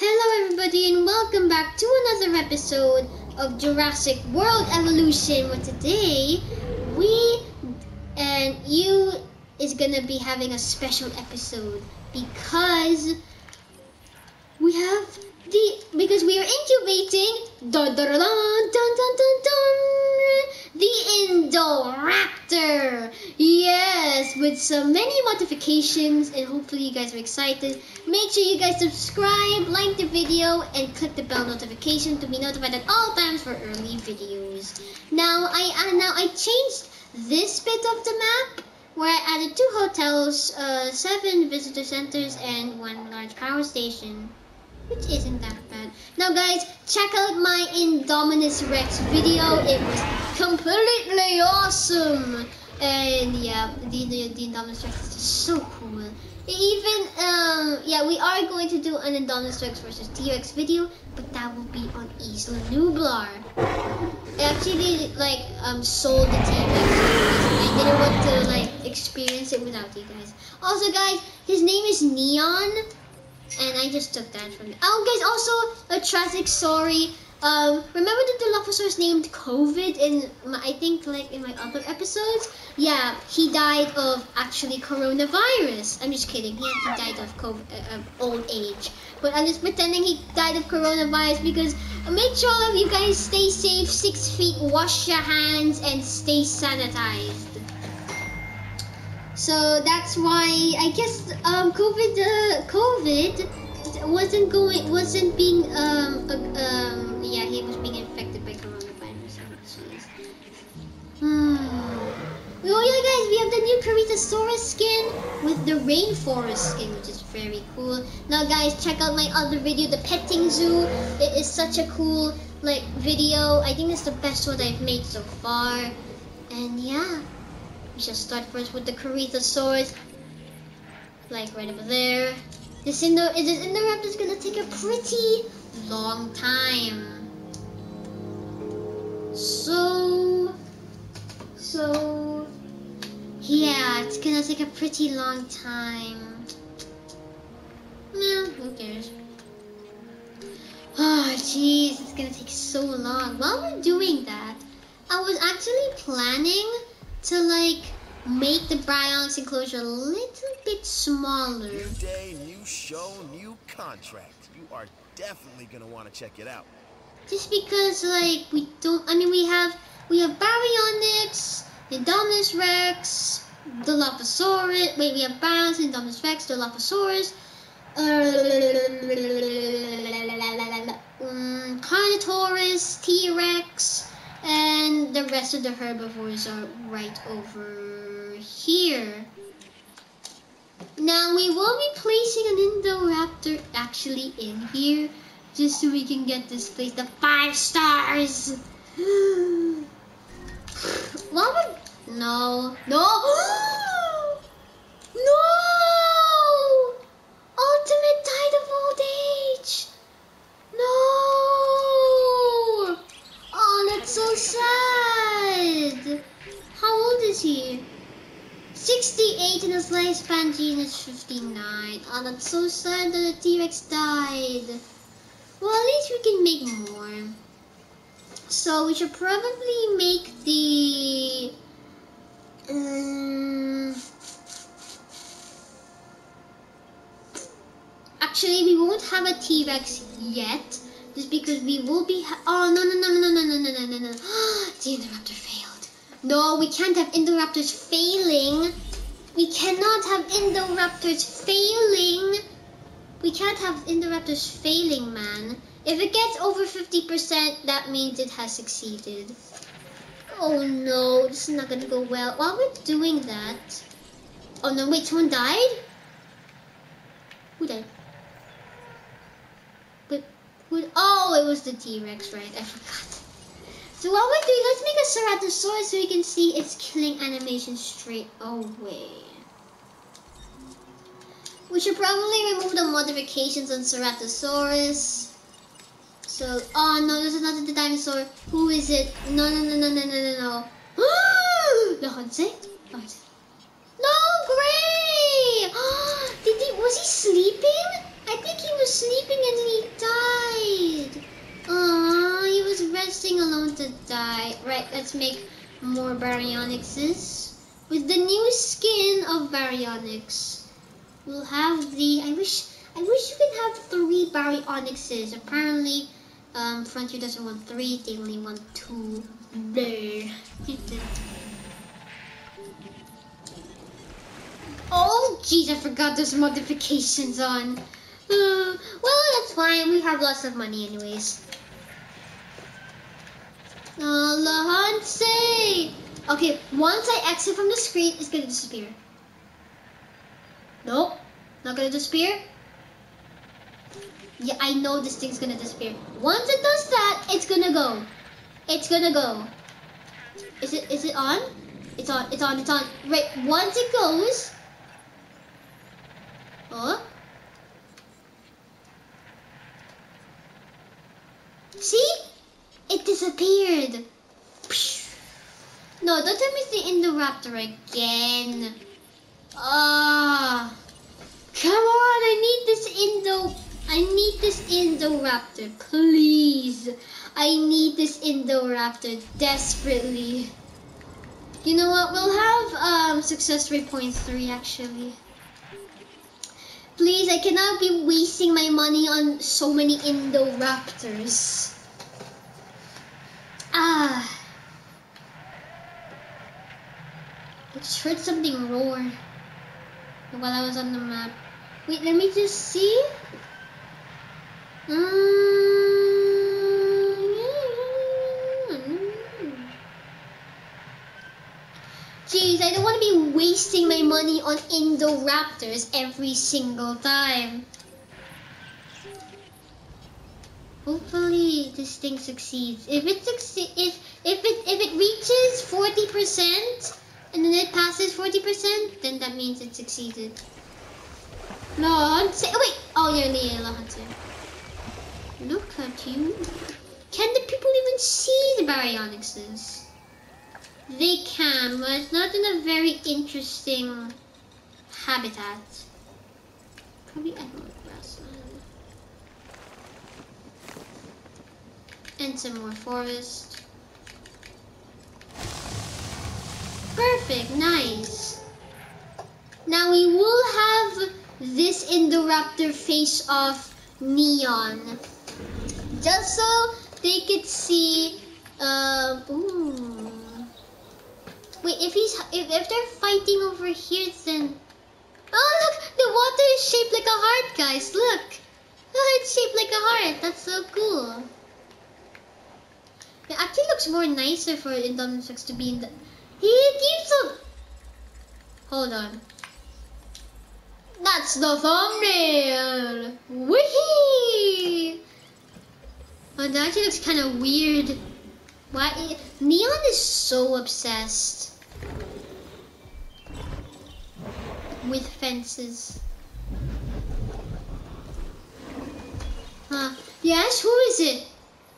Hello, everybody, and welcome back to another episode of Jurassic World Evolution. Where today we and you is gonna be having a special episode because we have the because we are incubating dun dun dun dun dun dun the Indoraptor. Yes, with so many modifications, and hopefully you guys are excited. Make sure you guys subscribe, like the video, and click the bell notification to be notified at all times for early videos. Now I uh, now I changed this bit of the map where I added two hotels, uh, seven visitor centers, and one large power station which isn't that bad. Now guys, check out my Indominus Rex video. It was completely awesome. And yeah, the, the, the Indominus Rex is just so cool. Even, um, yeah, we are going to do an Indominus Rex versus T-Rex video, but that will be on Isla Nublar. I actually, like, um, sold the T-Rex. I didn't want to, like, experience it without you guys. Also, guys, his name is Neon and I just took that from. Oh, guys, also a tragic story. Um, remember the Dilophosaurus named COVID in my, I think like in my other episodes? Yeah, he died of actually coronavirus. I'm just kidding. He actually died of COVID, uh, of old age. But I'm just pretending he died of coronavirus because make sure you guys stay safe, six feet, wash your hands, and stay sanitized. So that's why I guess um, COVID uh, COVID wasn't going wasn't being um, um yeah he was being infected by coronavirus. Hmm. Oh yeah guys we have the new Corythosaurus skin with the rainforest skin which is very cool. Now guys check out my other video the petting zoo. It is such a cool like video. I think it's the best one I've made so far. And yeah. We shall start first with the Corythosaurus. Like right over there. This Indo this Indoraptor is gonna take a pretty long time. So so yeah, it's gonna take a pretty long time. Nah, who cares? Oh jeez, it's gonna take so long. While we're doing that, I was actually planning to like make the Baryonyx enclosure a little bit smaller. New day, new show, new contract. You are definitely gonna want to check it out. Just because like we don't I mean we have we have Baryonyx, Indominus Rex, the Dilophosaurus wait we have Baryonyx, Indominus Rex, the Dilophosaurus, um, Carnotaurus, T-Rex, and the rest of the herbivores are right over here. Now we will be placing an Indoraptor actually in here just so we can get this place the five stars. No no no Fifty nine. Oh, that's so sad that the T-Rex died. Well, at least we can make more. So we should probably make the... Um, actually, we won't have a T-Rex yet. Just because we will be... oh, no, no, no, no, no, no, no, no, no, no. the Indoraptor failed. No, we can't have Indoraptors failing. We cannot have Indoraptors failing. We can't have Indoraptors failing, man. If it gets over 50%, that means it has succeeded. Oh no, this is not gonna go well. While we're doing that... Oh no, wait, someone died? Who died? Wait, who... Oh, it was the T-Rex, right? I forgot. So while we're doing, let's make a Ceratosaurus so we can see its killing animation straight away. We should probably remove the modifications on Ceratosaurus. So, oh no, there's another dinosaur. Who is it? No, no, no, no, no, no, no, no. the Hodze? No, Gray! Did he, was he sleeping? I think he was sleeping and he oh, die. Right, let's make more baryonyxes. With the new skin of baryonyx, we'll have the. I wish. I wish you could have three baryonyxes. Apparently, um, Frontier doesn't want three. They only want two. There. oh, jeez! I forgot there's modifications on. Uh, well, that's fine. We have lots of money, anyways. Okay, once I exit from the screen, it's gonna disappear. Nope, not gonna disappear. Yeah, I know this thing's gonna disappear. Once it does that, it's gonna go. It's gonna go. Is it is it on? It's on, it's on, it's on. Right, once it goes. Oh. See? It disappeared. No, don't tell me it's the Indoraptor again. Ah. come on, I need this Indo... I need this Indoraptor, please. I need this Indoraptor desperately. You know what? We'll have um, success rate point three actually. Please, I cannot be wasting my money on so many Indoraptors. Ah. I just heard something roar while I was on the map. Wait, let me just see. Jeez, I don't want to be wasting my money on Indoraptors every single time. Hopefully this thing succeeds. If it succeeds, if if it if it reaches forty percent and then it passes forty percent, then that means it succeeded. No, oh, wait. Oh, you're the yellow hunter. Look at you. Can the people even see the baryonyxes? They can, but it's not in a very interesting habitat. Probably emerald grassland. And some more forest. Perfect, nice. Now we will have this Indoraptor face off neon. Just so they could see uh, ooh. Wait, if he's if, if they're fighting over here then Oh look, the water is shaped like a heart, guys. Look. Oh, it's shaped like a heart. That's so cool. It actually looks more nicer for Indominus to be in the He keeps on Hold on. That's the thumbnail! Wee! Oh, that actually looks kind of weird. Why? Neon is so obsessed with fences. Huh? Yes, who is it?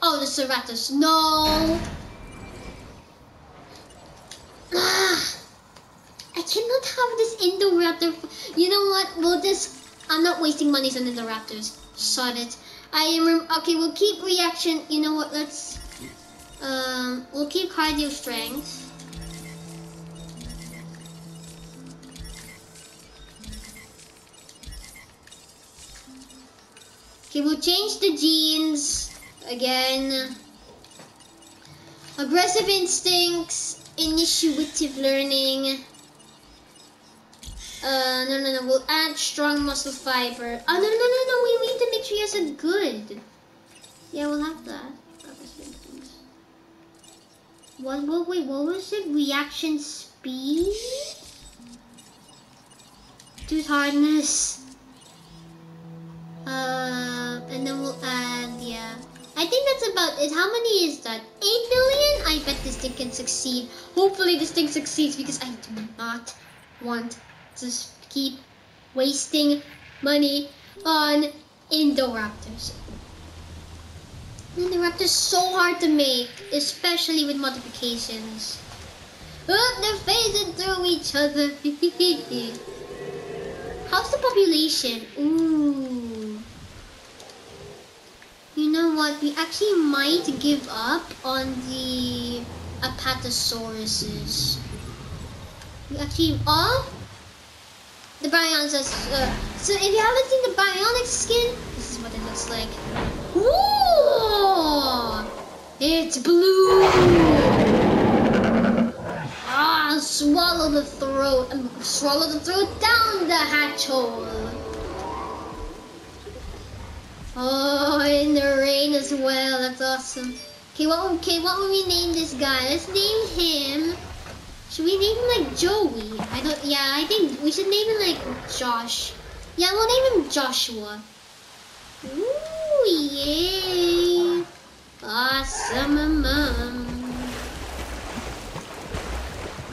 Oh, the Ceratops. No! Ah! I cannot have this Indoraptor. You know what? We'll just. I'm not wasting money on Indoraptors. Shut it. I am. Okay, we'll keep reaction. You know what? Let's. Um, we'll keep cardio strength. Okay, we'll change the genes again. Aggressive instincts, initiative learning. Uh, no, no, no. We'll add strong muscle fiber. Oh, no, no, no, no. We need to make sure he has a good. Yeah, we'll have that. What, what, wait, what was it? Reaction speed? Tooth hardness. Uh, and then we'll add, yeah. I think that's about it. How many is that? 8 billion? I bet this thing can succeed. Hopefully this thing succeeds because I do not want just keep wasting money on Indoraptors. Indoraptor's so hard to make, especially with modifications. Oh, they're phasing through each other. How's the population? Ooh. What? We actually might give up on the Apatosauruses. We actually, oh, the Baryonyx. Uh, so if you haven't seen the Baryonyx skin, this is what it looks like. Ooh, it's blue. Ah, swallow the throat. Um, swallow the throat down the hatch hole. Oh, in the rain as well. That's awesome. Okay, what? Okay, what will we name this guy? Let's name him. Should we name him like Joey? I don't. Yeah, I think we should name him like Josh. Yeah, we'll name him Joshua. Ooh, yay! Awesome, mom.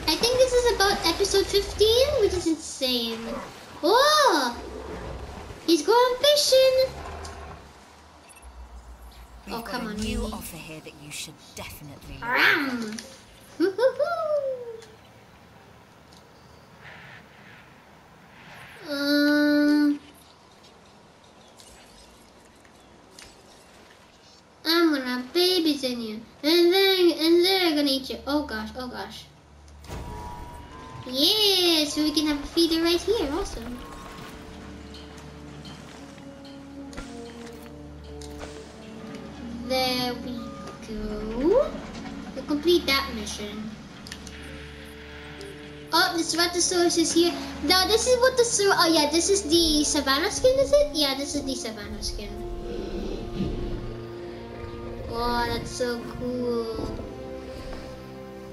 I think this is about episode 15, which is insane. Oh! He's going fishing! We've Oh, got come a on, new Mimi. offer here that you should definitely look Ram! Um, I'm gonna have babies in you, and then and they're gonna eat you. Oh gosh, oh gosh. Yeah, so we can have a feeder right here. Awesome. Complete that mission. Oh, the Ceratosaurus is here. Now, this is what the Cer- Oh, yeah, this is the Savannah skin, is it? Yeah, this is the Savannah skin. Oh, that's so cool.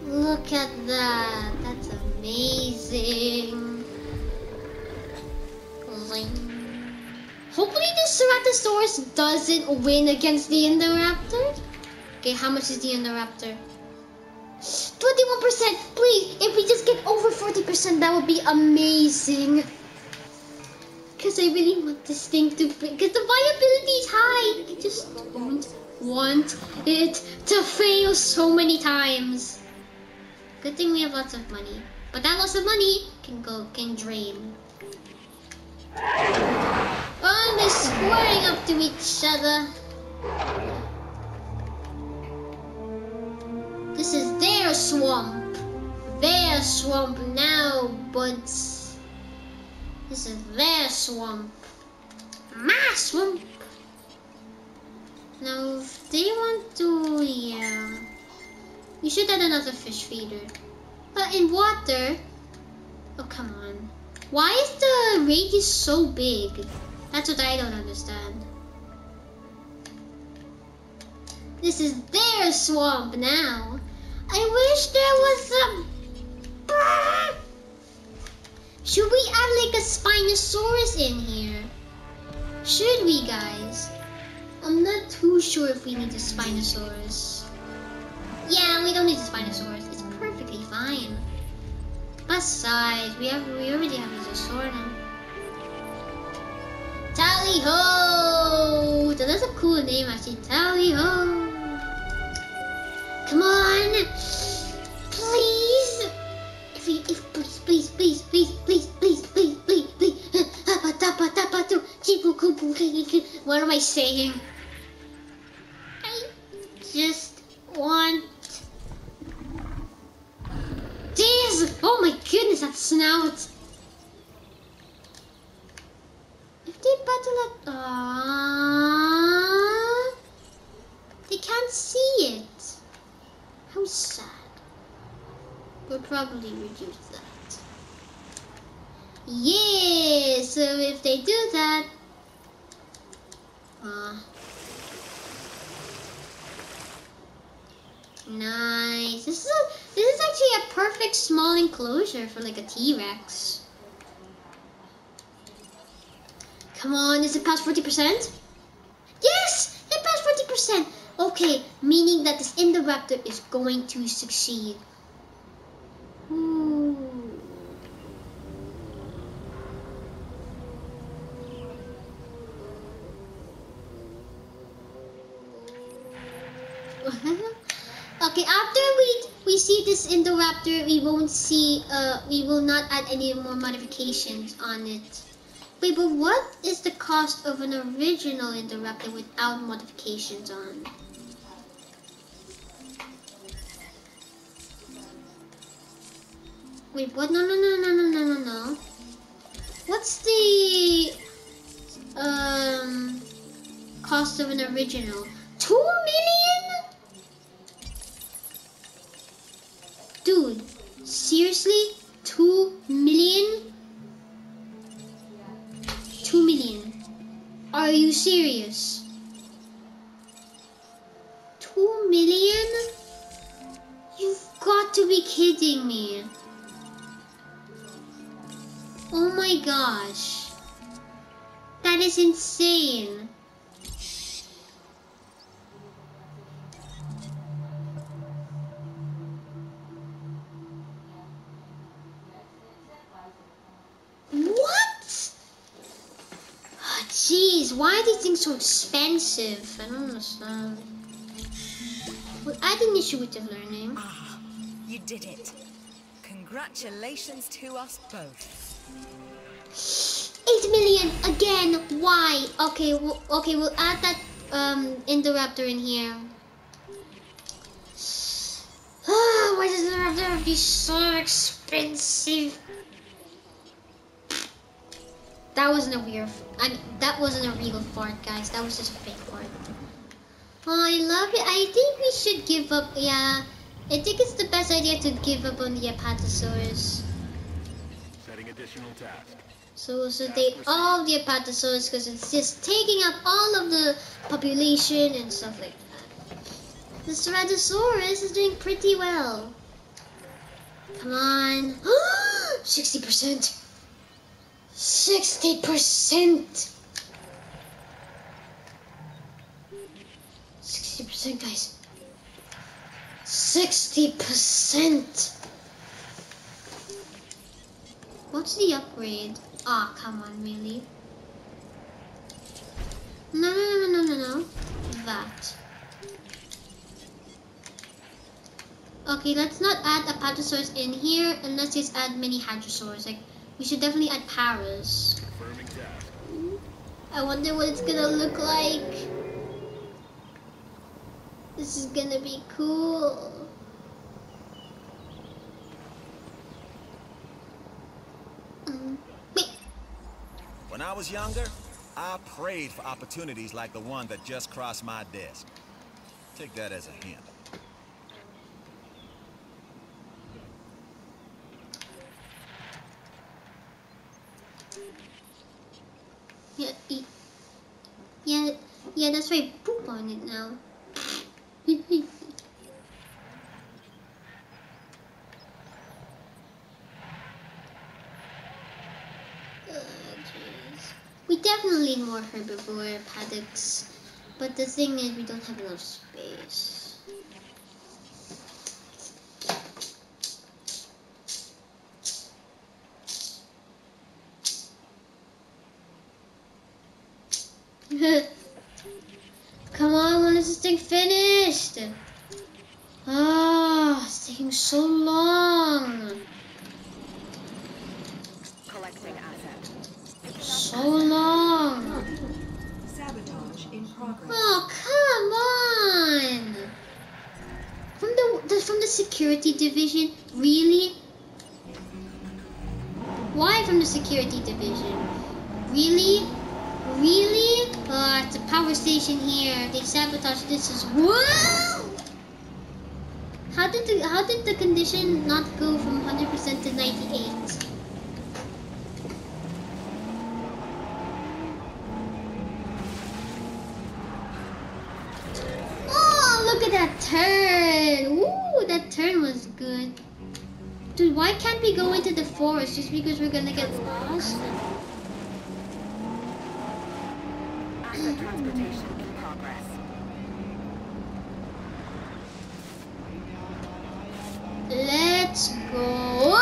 Look at that. That's amazing. Hopefully this Ceratosaurus doesn't win against the Indoraptor. Okay, how much is the Indoraptor? 21%! Please, if we just get over 40%, that would be amazing. Because I really want this thing to because the viability is high. I just don't want it to fail so many times. Good thing we have lots of money. But that lots of money can go, can drain. Oh, they're squaring up to each other. This is their swamp. Their swamp now, buds. This is their swamp. My swamp. Now, if they want to, yeah. We should add another fish feeder. But in water, oh come on. Why is the radius so big? That's what I don't understand. This is their swamp now. I wish there was some. Should we add like a Spinosaurus in here? Should we, guys? I'm not too sure if we need a Spinosaurus. Yeah, we don't need a Spinosaurus. It's perfectly fine. Besides, we have we already have a now. Tally ho! That's a cool name actually. Tally ho! Come on! Please! If we, if please, please, please, please, please, please, please, please, please. What am I saying? I just want this. Oh my goodness, that snout. If they battle at Aww, they can't see it. How sad. We'll probably reduce that. Yeah, so if they do that, uh, nice. This is a, this is actually a perfect small enclosure for like a T-Rex. Come on, is it past 40%? Yes! It passed 40%! Okay, meaning that this Indoraptor is going to succeed. Ooh. okay, after we we see this Indoraptor, we won't see uh we will not add any more modifications on it. Wait, but what is the cost of an original Indoraptor without modifications on? Wait, what? No, no, no, no, no, no, no, no. What's the um cost of an original? Two million? Dude, seriously? Two million? Two million. Are you serious? Two million? You've got to be kidding me. Oh my gosh. That is insane. Why are these things so expensive? I don't understand. Well, I had an issue with the learning. Ah, you did it. Congratulations to us both. Eight million again. Why? Okay, well, okay, we'll add that um Indoraptor in here. Ah, why does the Raptor have to be so expensive? That wasn't a weird. I mean, that wasn't a real fart, guys. That was just a fake fart. Oh, I love it. I think we should give up. Yeah, I think it's the best idea to give up on the Apatosaurus. Setting additional task. So so they all the Apatosaurus because it's just taking up all of the population and stuff like that. The Ceratosaurus is doing pretty well. Come on. 60%. 60%. 60% guys. 60%. What's the upgrade? Ah, come on, really? No, no, no, no, no, no. That. Okay, let's not add Apatosaurus in here, and let's just add mini Hadrosaurs. Like, we should definitely add task. I wonder what it's gonna look like. This is gonna be cool. Um, wait, When I was younger, I prayed for opportunities like the one that just crossed my desk. Take that as a hint. Yeah, e- yeah, yeah, that's right. Oh, we definitely need more herbivore paddocks, but the thing is, we don't have enough space. Come on, when is this thing finished? Ah, it's taking so long. Collecting asset. So long. Sabotage in progress. Oh, come on. From the, security division, really? Why from the security division? Really? Really? Uh, it's a power station here. They sabotaged this as well. How did the how did the condition not go from 100% to 98? Good. Dude, why can't we go into the forest just because we're gonna get lost? Asset transportation in progress. Let's go.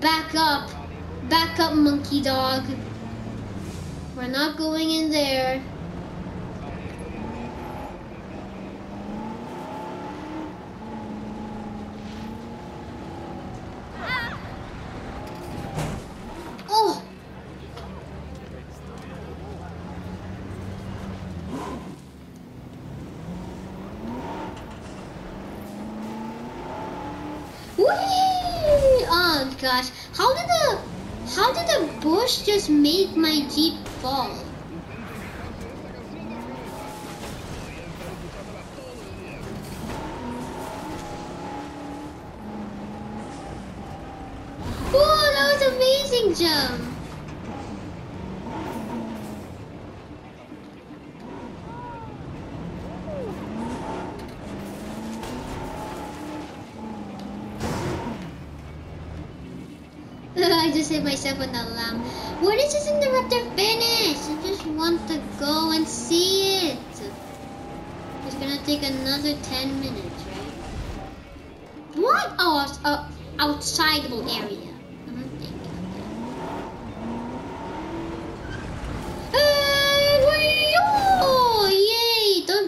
Back up. Back up, monkey dog. We're not going in there. Oh, Whee! Oh gosh, how did the how did the bush just make my jeep fall? 7 alarm. Where is this Indoraptor finish? I just want to go and see it. It's gonna take another 10 minutes, right? What? Oh, it's uh, oh, outsideable area. Mm-hmm,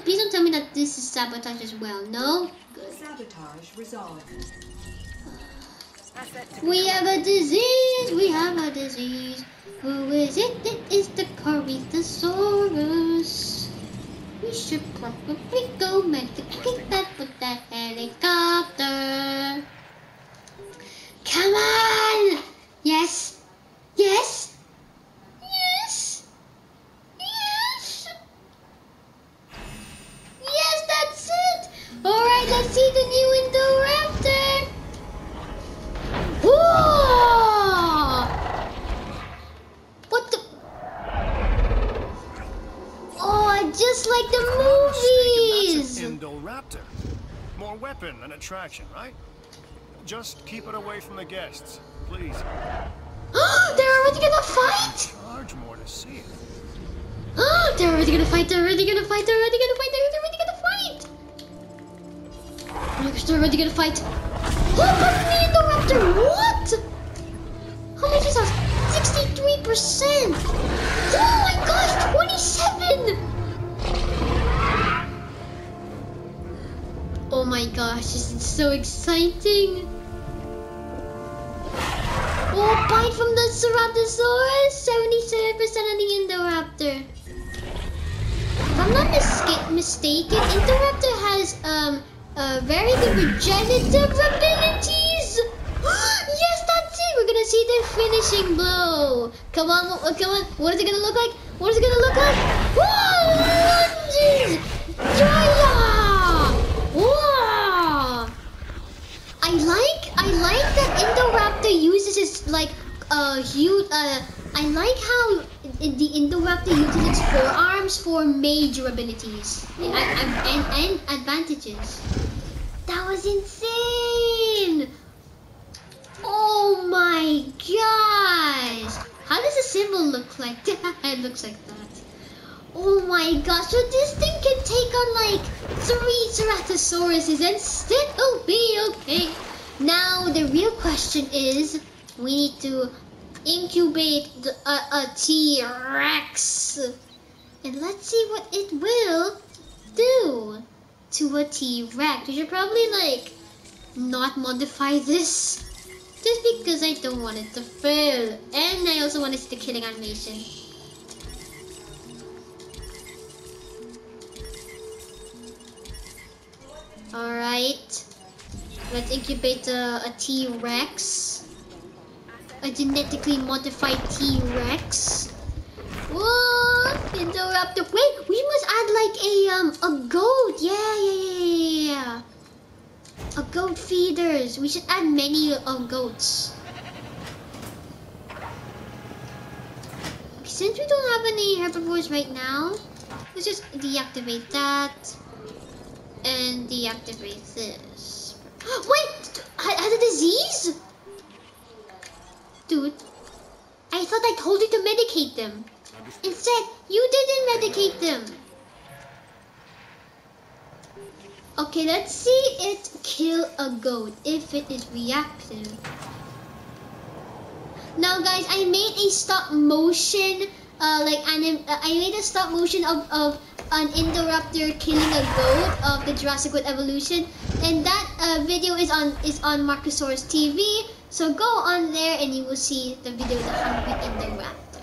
please don't tell me that this is sabotage as well. No? Good. Sabotage resolved. We have a disease, we have a disease. Who is it? It is the Corythosaurus. We should probably go medicate that with that helicopter. Come on! Yes! Yes! Yes! Yes! Yes, that's it! Alright, let's see the new Indoraptor! like the movies. Indoraptor. More weapon than attraction, right? Just keep it away from the guests, please. they're already gonna fight? Charge more to see it. They're already gonna fight, they're already gonna fight, they're already gonna fight, they're already gonna fight! Oh my gosh, they're already gonna fight. Who fucked the Indoraptor? What? How much is that? 63%! Oh my gosh, 27! My gosh, this is so exciting. Oh, bite from the Ceratosaurus, 77% of the Indoraptor. If I'm not mis- mistaken, Indoraptor has um uh, very good regenerative abilities. yes, that's it. We're gonna see their finishing blow. Come on, come on. What is it gonna look like? What is it gonna look like? Whoa! Lunges! Yeah! Whoa! I like I like that Indoraptor uses its like uh huge uh I like how the Indoraptor uses its forearms for major abilities and, and, and advantages. That was insane! Oh my gosh! How does the symbol look like? it looks like that. Oh my gosh, so this thing can take on like three Ceratosauruses and still be okay. Now the real question is, we need to incubate the, a, a T-Rex. And let's see what it will do to a T-Rex. We should probably like not modify this. Just because I don't want it to fail. And I also want to see the killing animation. Alright. Let's incubate a, a T-Rex. A genetically modified T-Rex. What? Indoraptor. Wait, we must add like a um a goat. Yeah, yeah, yeah, yeah, yeah. A goat feeders. We should add many of goats. Since we don't have any herbivores right now, let's just deactivate that and deactivate this. Wait, I had a disease? Dude, I thought I told you to medicate them. Instead, you didn't medicate them. Okay, let's see it kill a goat if it is reactive. Now, guys, I made a stop motion, uh, like anim- uh, I made a stop motion of, of an Indoraptor killing a goat of the Jurassic World evolution, and that uh, video is on is on Marcosaurus TV. So go on there and you will see the video of the hungry Indoraptor.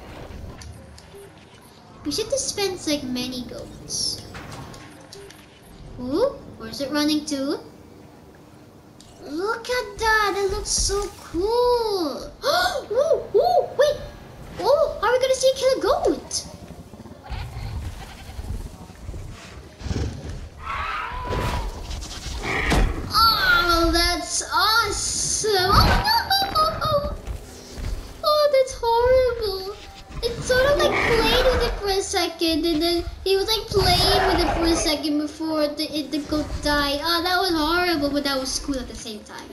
We should dispense like many goats. Ooh, where's it running to? Look at that! That looks so cool! ooh, ooh, wait! Oh, are we gonna see a killer goat? That's awesome! Oh, no! Oh, that's horrible! It sort of like played with it for a second, and then he was like playing with it for a second before the, it, the goat died. Oh, that was horrible, but that was cool at the same time.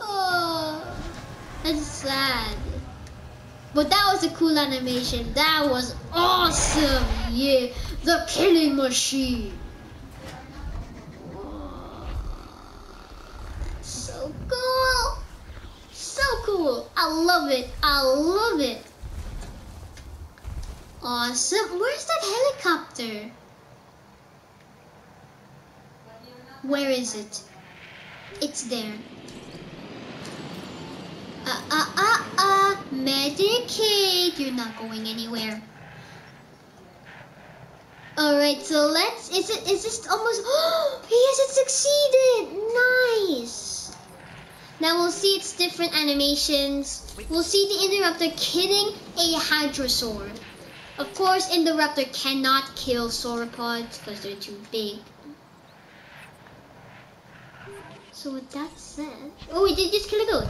Oh, that's sad. But that was a cool animation. That was awesome. Yeah, the killing machine. So cool. So cool. I love it. I love it. Awesome. Where's that helicopter? Where is it? It's there. Uh, uh, uh, uh, Medicaid. You're not going anywhere. Alright, so let's, is it, is this almost, oh, yes, it succeeded. Nice. Now we'll see its different animations. We'll see the Indoraptor killing a Hadrosaur. Of course, Indoraptor cannot kill sauropods because they're too big. So with that said, oh, we did just kill a goat.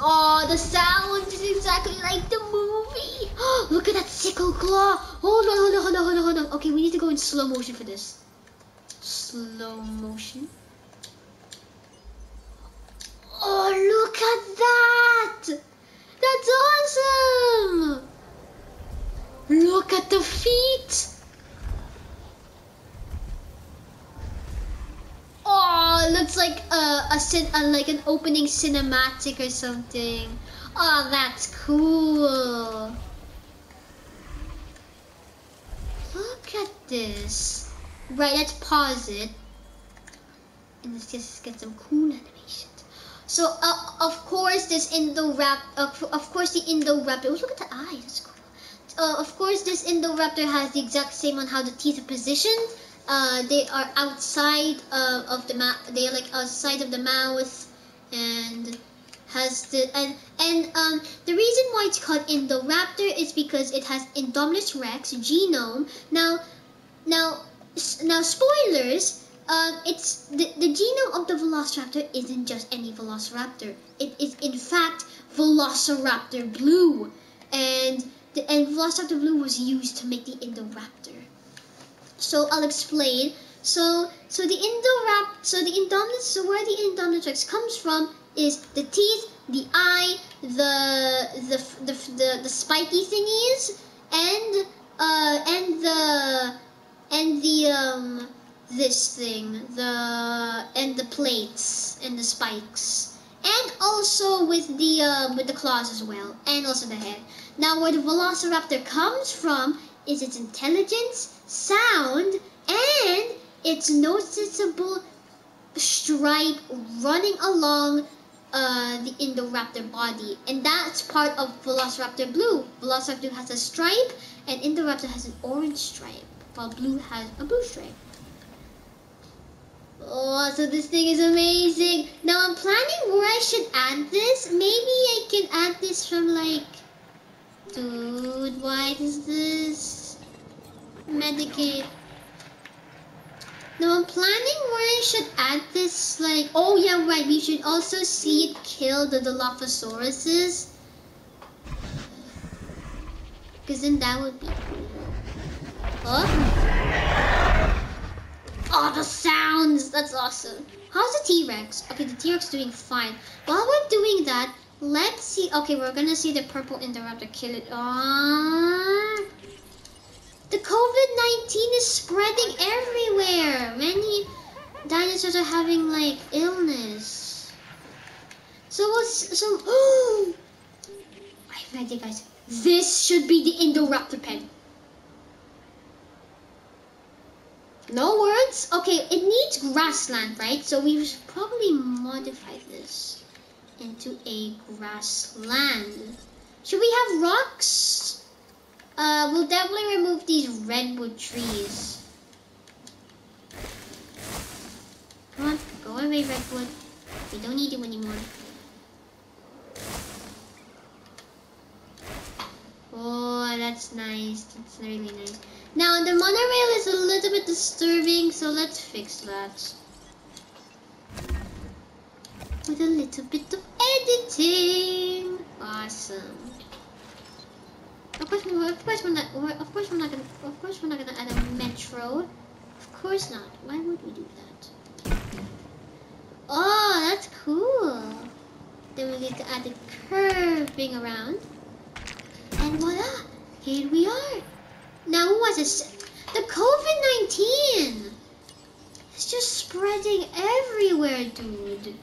Oh, the sound is exactly like the movie. Look at that sickle claw. Hold on, hold on, hold on, hold on, hold on. Okay, we need to go in slow motion for this. Slow motion. Oh, look at that! That's awesome! Look at the feet! Oh, looks like a, a, cin- a like an opening cinematic or something. Oh, that's cool. Look at this. Right, let's pause it. And let's just get some cool animations. So, uh, of course, this Indoraptor, uh, of course, the Indoraptor, oh, look at the eyes, that's cool. Uh, of course, this Indoraptor has the exact same on how the teeth are positioned. Uh, they are outside of the mouth, they are like outside of the mouth, and has the, and, and um, the reason why it's called Indoraptor is because it has Indominus Rex genome. Now, now, now, spoilers, um, it's the, the genome of the Velociraptor isn't just any Velociraptor. It is in fact Velociraptor Blue, and the and Velociraptor Blue was used to make the Indoraptor. So I'll explain. So so the Indoraptor, so the Indominus, so where the Indominus comes from is the teeth, the eye, the the the the, the spiky thingies, and uh and the and the um this thing, the and the plates and the spikes, and also with the uh, with the claws as well, and also the head. Now, where the Velociraptor comes from is its intelligence, sound, and its noticeable stripe running along uh, the Indoraptor body, and that's part of Velociraptor Blue. Velociraptor has a stripe, and Indoraptor has an orange stripe, while Blue has a blue stripe. Oh, so this thing is amazing. Now I'm planning where I should add this. Maybe I can add this from like, dude, why is this? Medicaid. Now I'm planning where I should add this like, oh yeah, right, we should also see it kill the Dilophosaurus. Because then that would be cool. Oh. Oh, the sounds! That's awesome. How's the T-Rex? Okay, the T-Rex doing fine. While we're doing that, let's see. Okay, we're gonna see the purple Indoraptor kill it. Ah, the COVID-19 is spreading everywhere. Many dinosaurs are having like illness. So what's so? Oh, I have an idea, guys. This should be the Indoraptor pen. No words? Okay, it needs grassland, right? So we should probably modify this into a grassland. Should we have rocks? Uh, we'll definitely remove these redwood trees. What? Go away, Redwood. We don't need you anymore. Oh, that's nice. That's really nice. Now, the monorail is a little bit disturbing, so let's fix that. With a little bit of editing. Awesome. Of course, of course we're not. Of course we're not gonna. Of course we're not gonna add a metro. Of course not. Why would we do that? Oh, that's cool. Then we need to add the curving around. And voila! Here we are. Now what is? The COVID-19! It's just spreading everywhere, dude.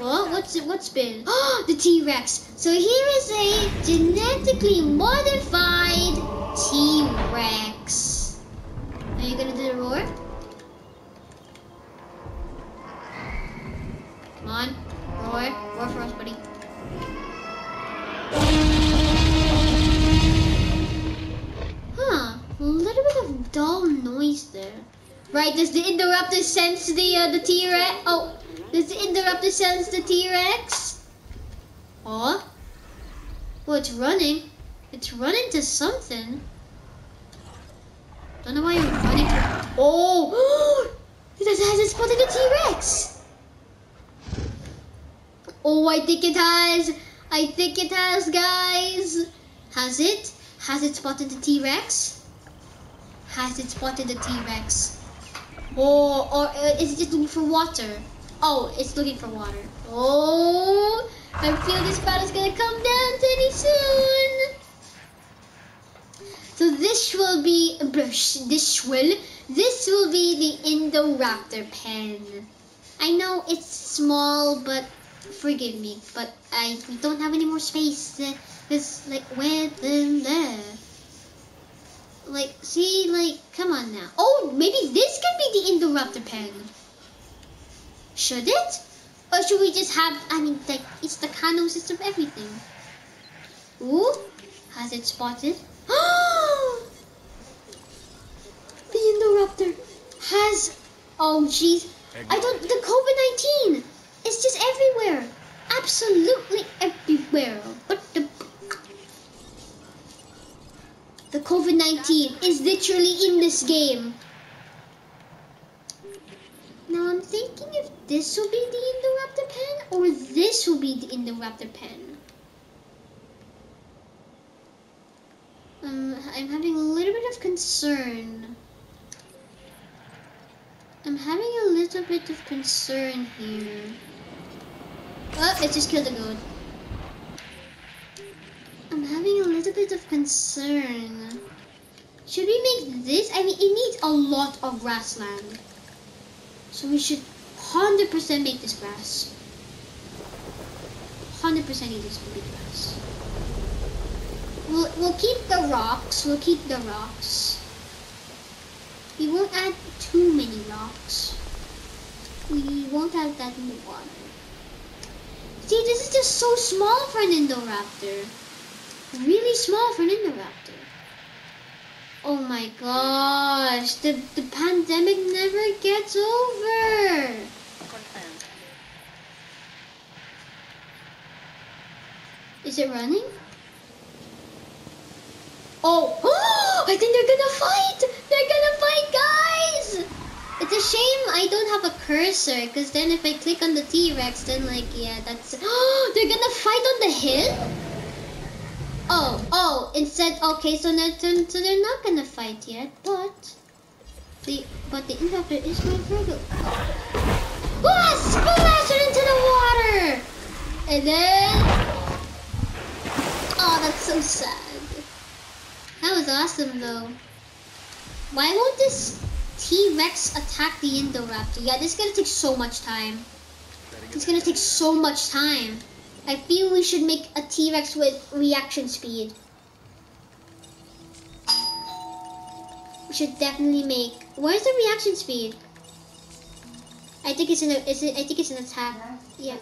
Oh, what's it? What's been? Oh, the T-Rex. So here is a genetically modified T-Rex. Right, does the Indoraptor sense the uh, the T-Rex? Oh, does the Indoraptor sense the T-Rex? Oh, well, it's running. It's running to something. Don't know why you're running. Oh, it has, has it spotted the T-Rex? Oh, I think it has. I think it has, guys. Has it? Has it spotted the T-Rex? Has it spotted the T-Rex? Oh, or uh, is it just looking for water? Oh, it's looking for water. Oh, I feel this battle's gonna come down pretty soon. So this will be this will this will be the Indoraptor pen. I know it's small, but forgive me, but I don't have any more space. It's like where them there. Like, see, like, come on now. Oh, maybe this could be the Indoraptor pen. Should it? Or should we just have, I mean, like, it's the Kano system, everything. Ooh, has it spotted? the Indoraptor has, oh jeez. I don't, the COVID-19, it's just everywhere. Absolutely everywhere. But the the COVID-19 is literally in this game. Now I'm thinking if this will be the Indoraptor pen or this will be the Indoraptor pen. Um, I'm having a little bit of concern. I'm having a little bit of concern here. Oh, it just killed a goat. I'm having a little bit of concern. Should we make this? I mean, it needs a lot of grassland. So we should 100% make this grass. 100% need this to be grass. We'll, we'll keep the rocks. We'll keep the rocks. We won't add too many rocks. We won't add that many water. See, this is just so small for an Indoraptor really small for an Indoraptor. Oh my gosh, the, the pandemic never gets over. Is it running? Oh, I think they're gonna fight. They're gonna fight, guys. It's a shame I don't have a cursor, because then if I click on the T-Rex, then like, yeah, that's... Oh, they're gonna fight on the hill? Oh, oh, instead, okay, so, now, so they're not gonna fight yet, but the but the Indoraptor is going further. Ah, splash it into the water! And then, oh, that's so sad. That was awesome, though. Why won't this T-Rex attack the Indoraptor? Yeah, this is gonna take so much time. It's gonna take so much time. I feel we should make a T-Rex with reaction speed. We should definitely make. Where's the reaction speed? I think it's an. Is it? I think it's an attack. Yeah.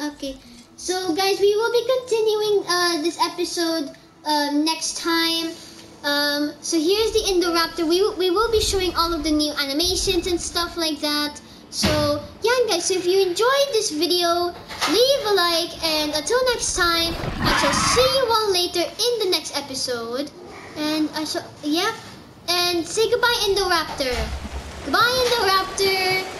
Okay. So guys, we will be continuing uh, this episode uh, next time. Um, so here's the Indoraptor. We we will be showing all of the new animations and stuff like that. So yeah guys, if you enjoyed this video, leave a like and until next time, I shall see you all later in the next episode. And I shall yeah. And say goodbye Indoraptor. Goodbye Indoraptor.